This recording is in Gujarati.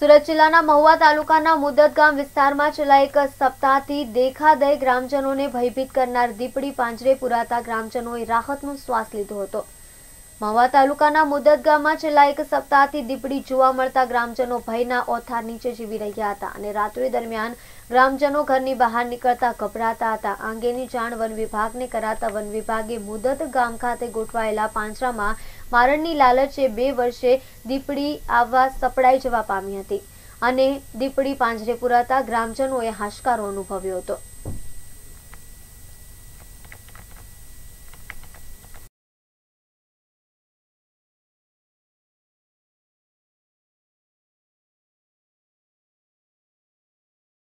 સુરત જિલ્લાના મહુવા તાલુકાના મુદત ગામ વિસ્તારમાં છેલ્લા એક સપ્તાહથી દેખાદય ગ્રામજનોને ભયભીત કરનાર દીપડી પાંજરે પુરાતા ગ્રામજનોએ રાહતનો શ્વાસ લીધો હતો. મહુવા તાલુકાના મુદત ગામમાં છેલ્લા એક સપ્તાહથી દીપડી જોવા મળતા ગ્રામજનો ભયના ઓથાર નીચે જીવી રહ્યા હતા અને રાત્રિ દરમિયાન ગ્રામજનો ઘરની બહાર નીકળતા ગભરાતા હતા. આ અંગેની જાણ વન વિભાગને કરાતા વન વિભાગે મુદત ગામ ખાતે ગોઠવાયેલા પાંજરામાં મારણની લાલચે બે વર્ષે દીપડી આવવા સપડાઈ જવા પામી હતી. અને દીપડી પાંજરે પુરાતા ગ્રામજનોએ હાશકારો અનુભવ્યો હતો.